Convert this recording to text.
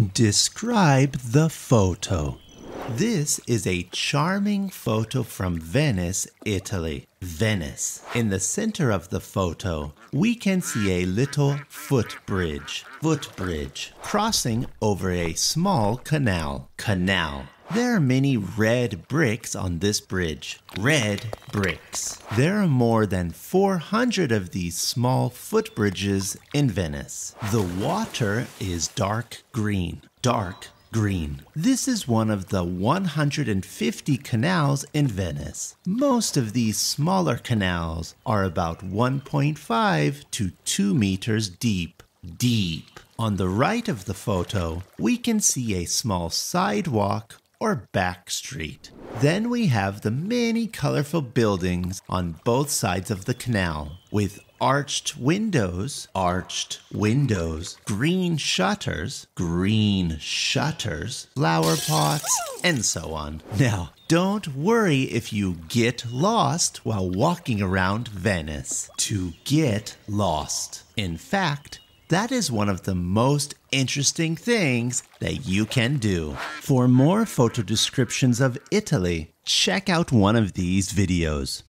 Describe the photo. This is a charming photo from Venice, Italy. Venice. In the center of the photo, we can see a little footbridge. Footbridge. Crossing over a small canal. Canal. There are many red bricks on this bridge. Red bricks. There are more than 400 of these small footbridges in Venice. The water is dark green. Dark green. This is one of the 150 canals in Venice. Most of these smaller canals are about 1.5 to 2 meters deep. Deep. On the right of the photo, we can see a small sidewalk or back street. Then we have the many colorful buildings on both sides of the canal with arched windows, arched windows, green shutters, green shutters, flower pots, and so on. Now, don't worry if you get lost while walking around Venice. To get lost. In fact, that is one of the most interesting things that you can do. For more photo descriptions of Italy, check out one of these videos.